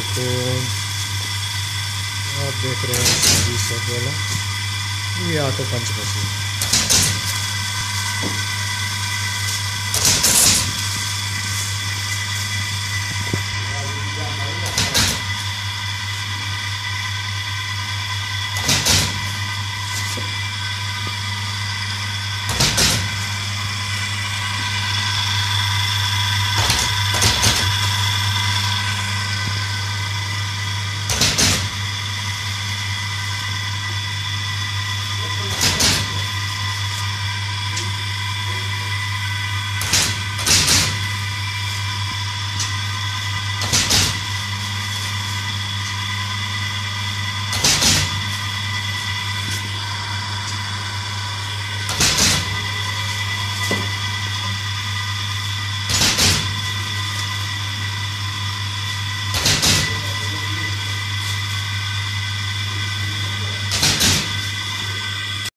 वालेकुम आप देख रहे हैं बीस वाला ये ऑटो पंच मशीन